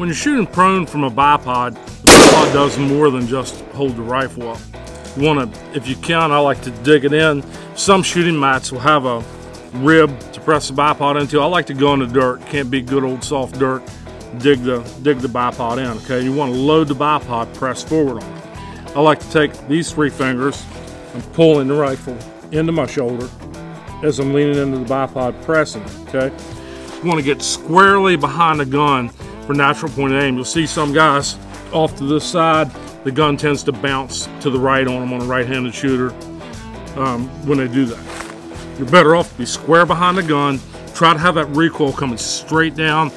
when you're shooting prone from a bipod, the bipod does more than just hold the rifle up. You want to, if you can, I like to dig it in. Some shooting mats will have a rib to press the bipod into. I like to go in the dirt. Can't be good old soft dirt. Dig the dig the bipod in. Okay, you want to load the bipod, press forward on it. I like to take these three fingers and pulling the rifle into my shoulder as I'm leaning into the bipod, pressing. Okay, you want to get squarely behind the gun for natural point of aim. You'll see some guys off to this side. The gun tends to bounce to the right on them on a right-handed shooter um, when they do that. You're better off to be square behind the gun. Try to have that recoil coming straight down,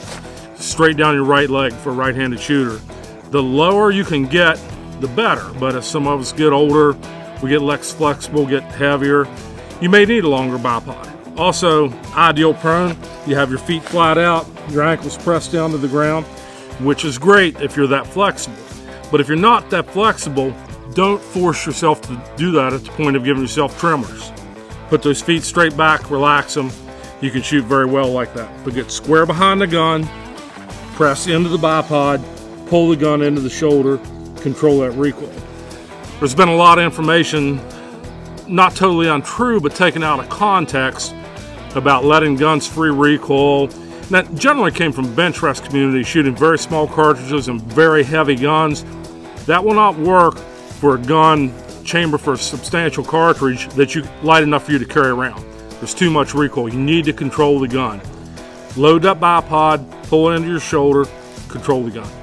straight down your right leg for a right-handed shooter. The lower you can get, the better. But as some of us get older, we get less flexible, get heavier, you may need a longer bipod. Also, ideal prone, you have your feet flat out, your ankles pressed down to the ground, which is great if you're that flexible. But if you're not that flexible, don't force yourself to do that at the point of giving yourself tremors. Put those feet straight back, relax them. You can shoot very well like that. But get square behind the gun, press into the bipod, pull the gun into the shoulder, control that recoil. There's been a lot of information, not totally untrue, but taken out of context about letting guns free recoil. That generally came from bench rest community shooting very small cartridges and very heavy guns. That will not work for a gun chamber for a substantial cartridge that you light enough for you to carry around. There's too much recoil. You need to control the gun. Load that bipod, pull it into your shoulder, control the gun.